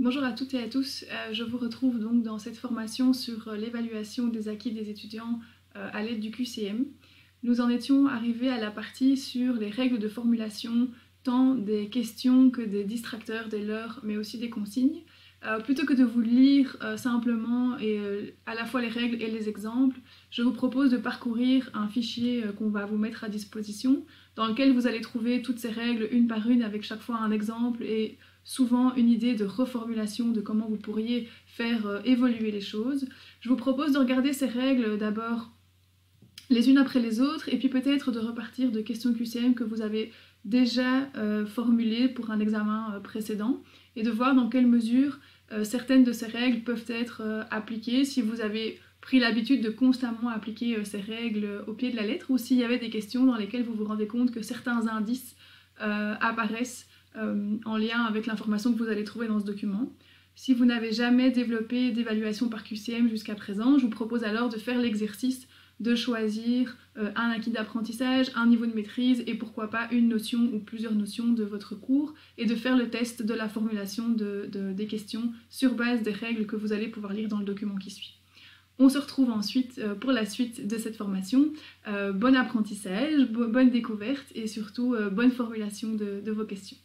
Bonjour à toutes et à tous, euh, je vous retrouve donc dans cette formation sur euh, l'évaluation des acquis des étudiants euh, à l'aide du QCM. Nous en étions arrivés à la partie sur les règles de formulation, tant des questions que des distracteurs, des leurs, mais aussi des consignes. plutôt que de vous lire simplement et, à la fois les règles et les exemples, je vous propose de parcourir un fichier qu'on va vous mettre à disposition, dans lequel vous allez trouver toutes ces règles une par une avec chaque fois un exemple et souvent une idée de reformulation de comment vous pourriez faire euh, évoluer les choses. Je vous propose de regarder ces règles d'abord les unes après les autres et puis peut-être de repartir de questions QCM que vous avez déjà euh, formulées pour un examen euh, précédent et de voir dans quelle mesure certaines de ces règles peuvent être appliquées si vous avez pris l'habitude de constamment appliquer ces règles au pied de la lettre ou s'il y avait des questions dans lesquelles vous vous rendez compte que certains indices apparaissent euh, en lien avec l'information que vous allez trouver dans ce document. Si vous n'avez jamais développé d'évaluation par QCM jusqu'à présent, je vous propose alors de faire l'exercice de choisir euh, un acquis d'apprentissage, un niveau de maîtrise et pourquoi pas une notion ou plusieurs notions de votre cours et de faire le test de la formulation des questions sur base des règles que vous allez pouvoir lire dans le document qui suit. On se retrouve ensuite euh, pour la suite de cette formation. bon apprentissage, bonne découverte et surtout bonne formulation de vos questions.